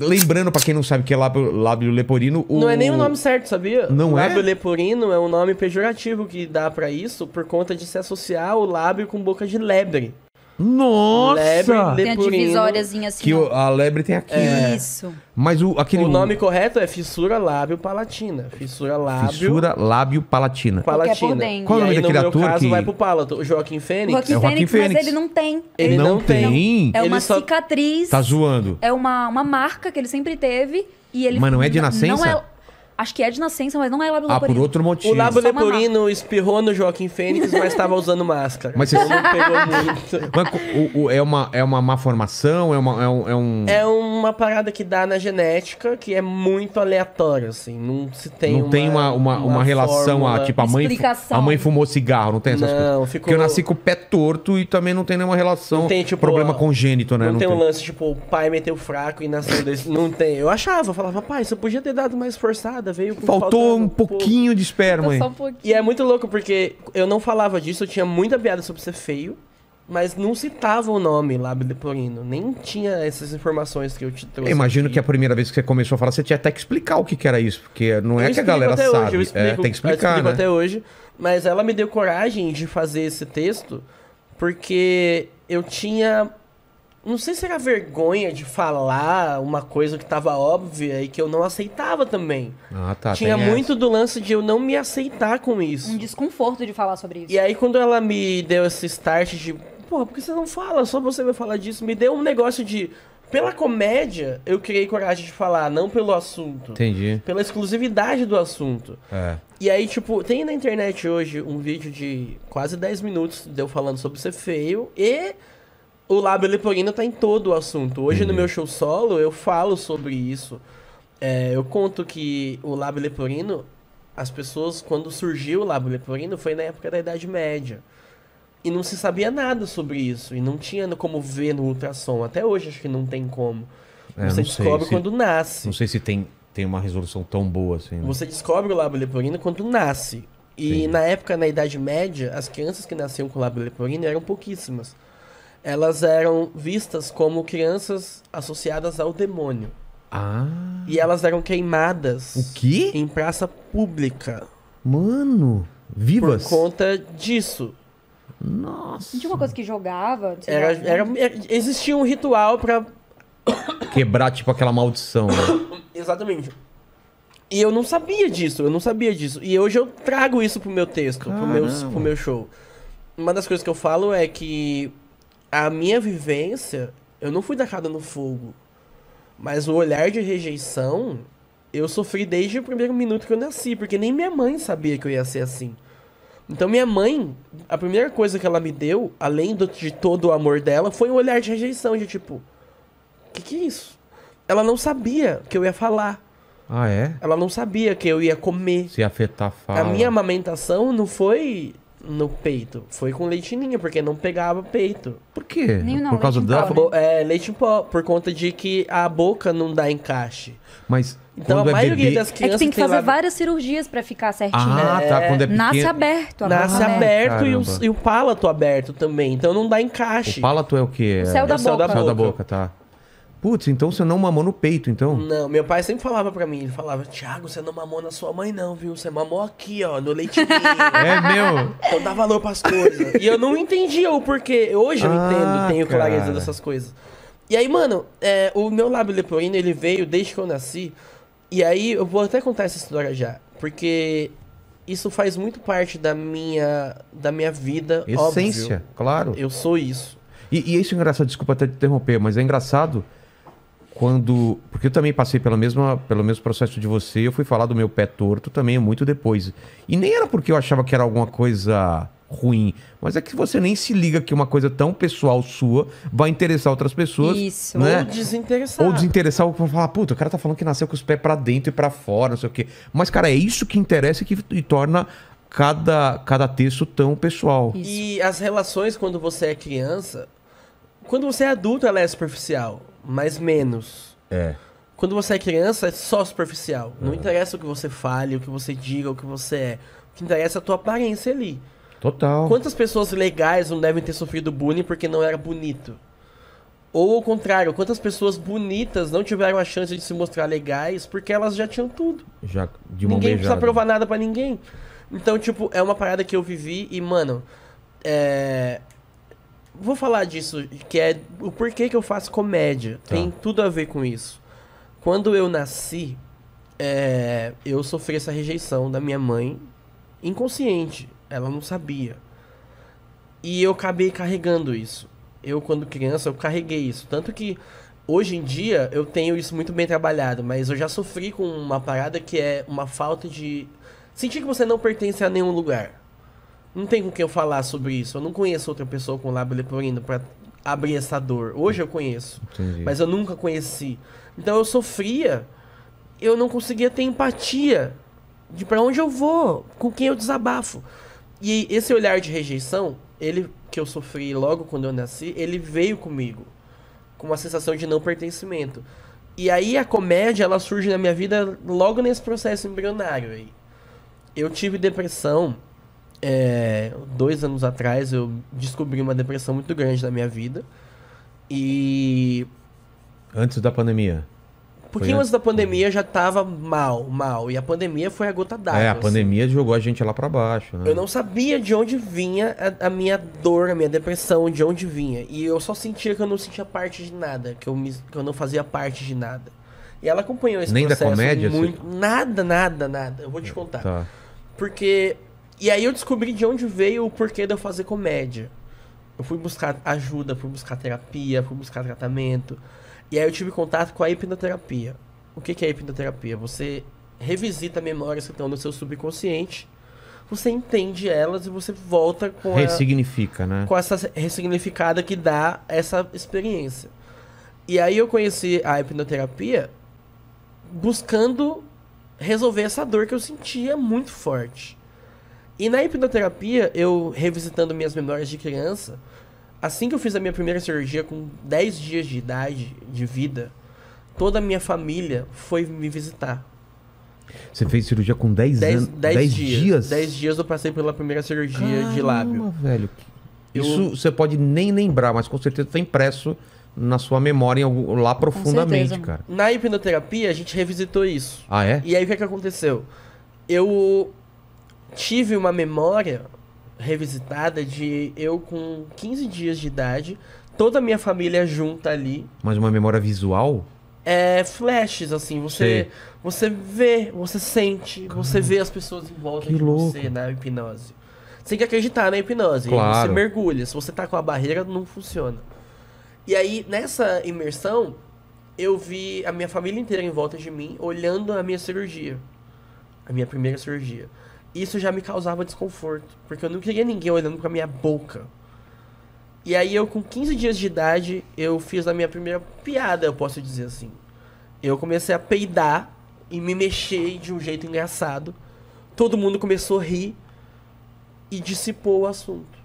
Lembrando, pra quem não sabe o que é lábio, lábio leporino... O... Não é nem o nome certo, sabia? Não é? lábio leporino é um nome pejorativo que dá pra isso por conta de se associar o lábio com boca de lebre. Nossa! Lebre, Tem a leporino. divisóriazinha assim. Que ó. o- a lebre tem aqui, né? Isso. Mas o, aquele... O nome correto é fissura lábio palatina. Fissura lábio Fissura lábio palatina. Qualquer palatina. por dentro. Qual é o e nome aí, daquele no meu caso, que- vai pro palato. O Joaquim O Fênix. Joaquim É o Joaquim Fênix, Fênix. mas ele não tem. Ele não, não tem. tem. É Ele uma só- cicatriz. Tá zoando. É uma, uma marca que ele sempre teve. E ele Mas não é de nascença? Não é, acho que é de nascença, mas não é lábio Ah, por leporino. outro motivo. O Só uma leporino espirrou no Joaquim Fênix, mas tava usando máscara. Mas você- Então não pegou muito. Mas o- o- é, uma, é uma má formação? É, uma, é um... É um... É uma parada que dá na genética que é muito aleatória, assim. Não se tem não tem uma, uma, uma, relação, a, fórmula. tipo, a mãe, fu- Explicação. a mãe fumou cigarro, não tem essas Não, coisas? ficou- Porque eu nasci com o pé torto e também não tem nenhuma relação, Não tem, tipo, problema ó, congênito, né? Não, tem um lance, tipo, o pai meteu fraco e nasceu desse. Não tem. Eu achava, eu falava, pai, você podia ter dado mais forçada, veio com Faltou faltando um pouquinho de esperma, Só hein? um pouquinho. E é muito louco porque eu não falava disso, eu tinha muita piada sobre ser feio, mas não citava o nome lábio leporino. Nem tinha essas informações que eu te trouxe. Eu imagino aqui. que a primeira vez que você começou a falar, você tinha até que explicar o que, que era isso, porque não é Eu que a galera até sabe. Hoje, eu é, explico, tem que explicar, eu explico né? até hoje. Mas ela me deu coragem de fazer esse texto porque eu tinha. Não sei se era vergonha de falar uma coisa que tava óbvia e que eu não aceitava também. Ah, tá. tinha tem muito do lance de eu não me aceitar com isso. Um desconforto de falar sobre isso. E aí, quando ela me deu esse start de, porra, por que você não fala? Só você vai falar disso. Me deu um negócio de, pela comédia, eu criei coragem de falar, não pelo assunto. essa. Entendi. Pela exclusividade do assunto. É. E aí, tipo, tem na internet hoje um vídeo de quase 10 minutos de eu falando sobre ser feio e o lábio leporino tá em todo o assunto. Hoje no meu show solo eu falo sobre isso. É, eu conto que o lábio leporino, as pessoas, quando surgiu o lábio leporino, foi na época da Idade Média. E não se sabia nada sobre isso. E não tinha como ver no ultrassom. Até hoje acho que não tem como. É, Você descobre se- quando nasce. Não sei se tem, tem uma resolução tão boa assim. né? Você descobre o lábio leporino quando nasce. E Entendi. na época, na Idade Média, as crianças que nasciam com lábio leporino eram pouquíssimas. Elas eram vistas como crianças associadas ao demônio. Ah. E elas eram queimadas O quê? em praça pública Mano. Vivas? por conta disso. Nossa. Não tinha uma coisa que jogava? Era, lá, né? era, era- existia um ritual pra. Quebrar, tipo, aquela maldição, né? Exatamente. E eu não sabia disso, eu não sabia disso. E hoje eu trago isso pro meu texto, pro meu, pro meu show. Uma das coisas que eu falo é que a minha vivência, eu não fui tacada no fogo. Mas o olhar de rejeição, eu sofri desde o primeiro minuto que eu nasci, porque nem minha mãe sabia que eu ia ser assim. Então minha mãe, a primeira coisa que ela me deu, além do- de todo o amor dela, foi um olhar de rejeição, de tipo, que que é isso? Ela não sabia que eu ia falar. Ah, é? Ela não sabia que eu ia comer. Se afetar a fala. A minha amamentação não foi no peito, foi com leitinha, porque não pegava peito. Por quê? Nem não, Por causa leite da... pó, né? É, leite em pó, por conta de que a boca não dá encaixe. Mas Então quando a é maioria bebê... das É crianças que tem que tem fazer lábio- várias cirurgias pra ficar certinho. Ah, tá. Quando é pequeno... Nasce aberto. a Nasce boca, aberto e o, e o palato aberto também, então não dá encaixe. O palato é o quê? O céu É da o céu da boca. Céu da boca. boca, tá. Putz, então você não mamou no peito, então? Não, meu pai sempre falava pra mim, ele falava, Thiago, você não mamou na sua mãe não, viu? Você mamou aqui, ó, no leitinho. É meu. Então dá valor pras coisas. E eu não entendia o porquê. Hoje eu Ah, entendo, tenho clareza cara. dessas coisas. E aí, mano, é, o meu lábio leporino, ele veio desde que eu nasci. E aí, eu vou até contar essa história já. Porque isso faz muito parte da minha, da minha vida, Essência, óbvio. claro. Eu sou isso. E, e isso é engraçado, desculpa até te interromper, mas é engraçado quando. Porque eu também passei pela mesma, pelo mesmo processo de você, eu fui falar do meu pé torto também muito depois. E nem era porque eu achava que era alguma coisa ruim, mas é que você nem se liga que uma coisa tão pessoal sua vai interessar outras pessoas. Isso. Né? Ou desinteressar. Ou desinteressar, ou falar, puta, o cara tá falando que nasceu com os pés pra dentro e pra fora, não sei o quê. Mas, cara, é isso que interessa e que e torna cada, cada texto tão pessoal. Isso. E as relações quando você é criança, quando você é adulto, ela é superficial, mas menos. É. Quando você é criança, é só superficial. Não interessa o que você fale, o que você diga, o que você é. O que interessa é a tua aparência ali. Total. Quantas pessoas legais não devem ter sofrido bullying porque não era bonito? Ou ao contrário, quantas pessoas bonitas não tiveram a chance de se mostrar legais porque elas já tinham tudo. Já de ninguém precisa beijada. provar nada pra ninguém. Então, tipo, é uma parada que eu vivi e, mano, é. Vou falar disso, que é o porquê que eu faço comédia. Tá. Tem tudo a ver com isso. Quando eu nasci, é, eu sofri essa rejeição da minha mãe inconsciente. Ela não sabia. E eu acabei carregando isso. Eu, quando criança, eu carreguei isso. Tanto que hoje em dia eu tenho isso muito bem trabalhado, mas eu já sofri com uma parada que é uma falta de. Sentir que você não pertence a nenhum lugar. Não tem com quem eu falar sobre isso. Eu não conheço outra pessoa com lábio leporino pra abrir essa dor. Hoje eu conheço. Entendi. Mas eu nunca conheci. Então eu sofria, eu não conseguia ter empatia de pra onde eu vou, com quem eu desabafo. E esse olhar de rejeição, ele que eu sofri logo quando eu nasci, ele veio comigo com uma sensação de não pertencimento. E aí a comédia, ela surge na minha vida logo nesse processo embrionário aí. Eu tive depressão é, dois anos atrás, eu descobri uma depressão muito grande na minha vida. E Antes da pandemia. Foi antes da pandemia eu já tava mal, mal. E a pandemia foi a gota d'água. é, a assim. pandemia jogou a gente lá pra baixo, né? Eu não sabia de onde vinha a, a minha dor, a minha depressão, de onde vinha. E eu só sentia que eu não sentia parte de nada, que eu, me- que eu não fazia parte de nada. E ela acompanhou esse Nem da processo comédia, muito. Nada, nada, nada. Eu vou te contar. Tá. Porque. E aí eu descobri de onde veio o porquê de eu fazer comédia. Eu fui buscar ajuda, fui buscar terapia, fui buscar tratamento. E aí eu tive contato com a hipnoterapia. O que é a hipnoterapia? Você revisita memórias que estão no seu subconsciente, você entende elas e você volta com, a, Ressignifica, né? com essa ressignificada que dá essa experiência. E aí eu conheci a hipnoterapia buscando resolver essa dor que eu sentia muito forte. E na hipnoterapia, eu revisitando minhas memórias de criança, assim que eu fiz a minha primeira cirurgia com 10 dias de idade, de vida, toda a minha família foi me visitar. Você fez cirurgia com 10 10, anos. 10, 10 dias. dias? 10 dias eu passei pela primeira cirurgia de lábio. Caramba, velho. Eu- Isso você pode nem lembrar, mas com certeza tá impresso na sua memória lá profundamente, cara. Na hipnoterapia, a gente revisitou isso. Ah, é? E aí o que, que aconteceu? Eu tive uma memória revisitada de eu com 15 dias de idade, toda a minha família junta ali. Mas uma memória visual? É flashes, assim, você, Sei. você vê, você sente, você vê as pessoas em volta Que de louco. você na hipnose. Você tem que acreditar na hipnose. Claro. Você mergulha. Se você tá com a barreira, não funciona. E aí, nessa imersão, eu vi a minha família inteira em volta de mim, olhando a minha cirurgia. A minha primeira cirurgia. Isso já me causava desconforto, porque eu não queria ninguém olhando pra minha boca. E aí eu com 15 dias de idade, eu fiz a minha primeira piada, eu posso dizer assim. Eu comecei a peidar e me mexer de um jeito engraçado. Todo mundo começou a rir e dissipou o assunto.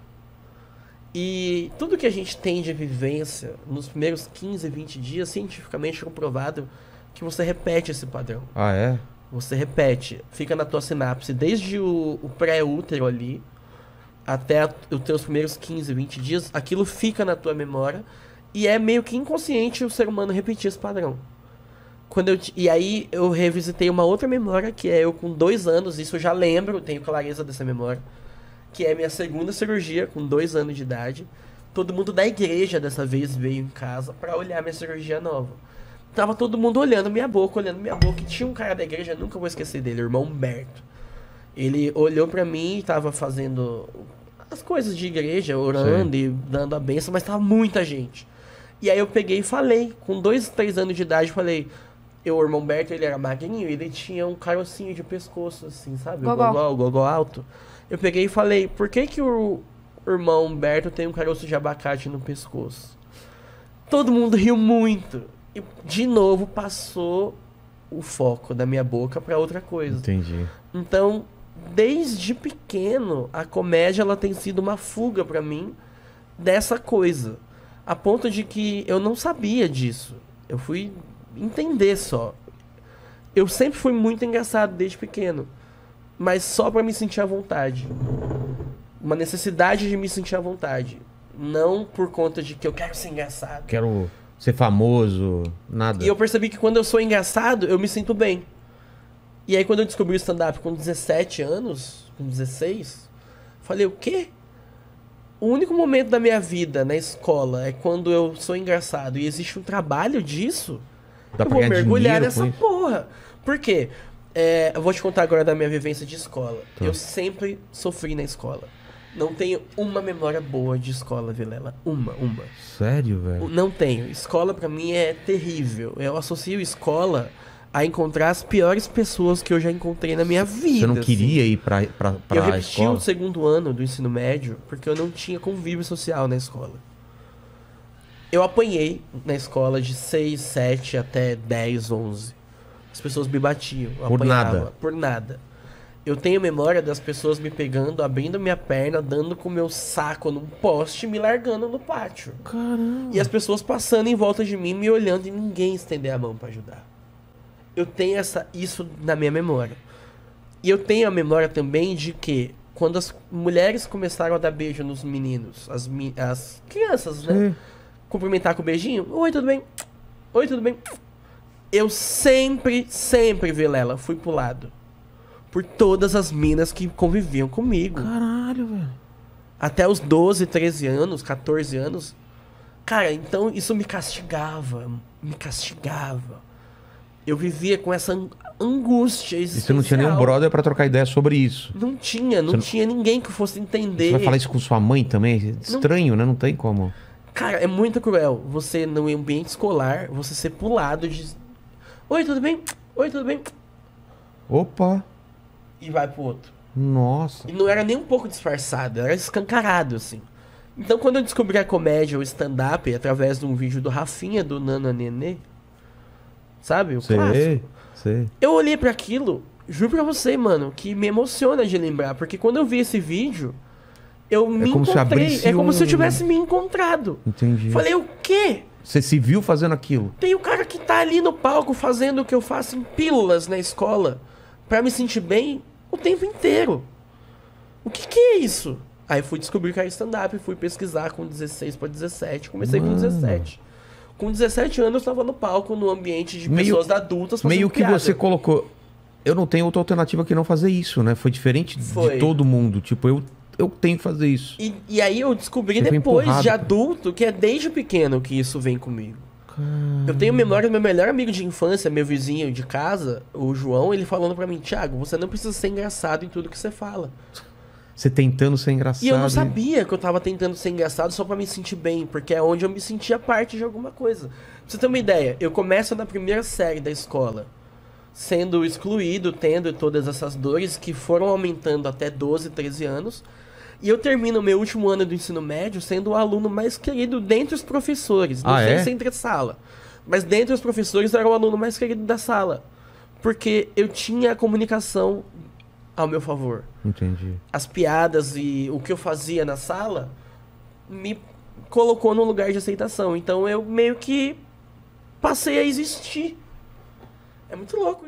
E tudo que a gente tem de vivência nos primeiros 15, 20 dias, cientificamente comprovado que você repete esse padrão. Ah, é? Você repete, fica na tua sinapse desde o, o pré-útero ali até a- os teus primeiros 15, 20 dias, aquilo fica na tua memória e é meio que inconsciente o ser humano repetir esse padrão. Quando eu, e aí eu revisitei uma outra memória que é eu com dois anos, isso eu já lembro, tenho clareza dessa memória, que é minha segunda cirurgia com dois anos de idade. Todo mundo da igreja dessa vez veio em casa pra olhar minha cirurgia nova. Tava todo mundo olhando minha boca, olhando minha boca. E tinha um cara da igreja, nunca vou esquecer dele, o irmão Humberto. Ele olhou pra mim e tava fazendo as coisas de igreja, orando e dando a benção, mas tava muita gente. E aí eu peguei e falei, com dois, três anos de idade, falei. Eu, o irmão Humberto, ele era magrinho, ele tinha um carocinho de pescoço, assim, sabe? Gogó. O gogó, o gogó alto. Eu peguei e falei, por que que o irmão Humberto tem um caroço de abacate no pescoço? Todo mundo riu muito. E de novo passou o foco da minha boca pra outra coisa. Entendi. Então, desde pequeno, a comédia ela tem sido uma fuga pra mim dessa coisa, a ponto de que eu não sabia disso. Eu fui entender só. Eu sempre fui muito engraçado desde pequeno, mas só pra me sentir à vontade. Uma necessidade de me sentir à vontade. Não por conta de que eu quero ser engraçado. Quero ser famoso, nada. E eu percebi que quando eu sou engraçado, eu me sinto bem. E aí quando eu descobri o stand-up com 17 anos, com 16, falei, o quê? O único momento da minha vida na escola é quando eu sou engraçado e existe um trabalho disso, Dá eu vou mergulhar nessa porra. Por quê? É, eu vou te contar agora da minha vivência de escola. Tá. Eu sempre sofri na escola. Não tenho uma memória boa de escola, Vilela. Uma, uma. Sério, velho? Não tenho. Escola pra mim é terrível. Eu associo escola a encontrar as piores pessoas que eu já encontrei na minha vida. Você não assim. queria ir pra, pra, pra Eu repeti escola? o segundo ano do ensino médio porque eu não tinha convívio social na escola. Eu apanhei na escola de 6, 7 até 10, 11. As pessoas me batiam. eu Por apanhava, nada. Por nada. Eu tenho memória das pessoas me pegando, abrindo minha perna, dando com o meu saco num poste e me largando no pátio. Caramba. E as pessoas passando em volta de mim, me olhando e ninguém estender a mão pra ajudar. Eu tenho essa, isso na minha memória. E eu tenho a memória também de que quando as mulheres começaram a dar beijo nos meninos, as, as crianças, né? Sim. Cumprimentar com beijinho. Oi, tudo bem? Oi, tudo bem? Eu sempre, sempre, Vilela, fui pro lado. Por todas as minas que conviviam comigo Caralho, velho. até os 12, 13 anos, 14 anos. Cara, então isso me castigava, me castigava. Eu vivia com essa ang- angústia E você não tinha nenhum existencial. brother pra trocar ideia sobre isso. Não tinha, não Você não- tinha ninguém que fosse entender. Você vai falar isso com sua mãe também? Estranho, né? Não tem como. Cara, é muito cruel você no ambiente escolar, você ser pulado de Oi, tudo bem? Oi, tudo bem? Opa, E vai pro outro. nossa. E não era nem um pouco disfarçado, era escancarado, assim. Então, quando eu descobri a comédia, o stand-up, através de um vídeo do Rafinha, do Nana Nenê, sabe? O Sei, clássico. sei. Eu olhei pra aquilo, juro pra você, mano, que me emociona de lembrar, porque quando eu vi esse vídeo, eu me como se encontrei. É como se eu um- tivesse me encontrado. Entendi. Falei, o quê? Você se viu fazendo aquilo? Tem o cara que tá ali no palco fazendo o que eu faço em pílulas na escola pra me sentir bem o tempo inteiro. O que que é isso? Aí fui descobrir que era stand-up, fui pesquisar com 16 pra 17, comecei com Mano. 17. Com 17 anos eu tava no palco, no ambiente de Meio- pessoas adultas Meio que piada. você colocou. Eu não tenho outra alternativa que não fazer isso, né? Foi diferente Foi. de todo mundo. Tipo, eu, eu tenho que fazer isso. E, e aí eu descobri depois de adulto que é desde pequeno que isso vem comigo. Eu tenho memória do meu melhor amigo de infância, meu vizinho de casa, o João, ele falando pra mim, Thiago, você não precisa ser engraçado em tudo que você fala. Você tentando ser engraçado. E eu não sabia que eu tava tentando ser engraçado só pra me sentir bem, porque é onde eu me sentia parte de alguma coisa. Pra você ter uma ideia, eu começo na primeira série da escola, sendo excluído, tendo todas essas dores que foram aumentando até 12, 13 anos. E eu termino o meu último ano do ensino médio sendo o aluno mais querido dentre os professores. Não Ah, sei é? se entre sala. Mas dentre os professores eu era o aluno mais querido da sala. Porque eu tinha a comunicação ao meu favor Entendi. as piadas e o que eu fazia na sala me colocou num lugar de aceitação. Então eu meio que passei a existir. É muito louco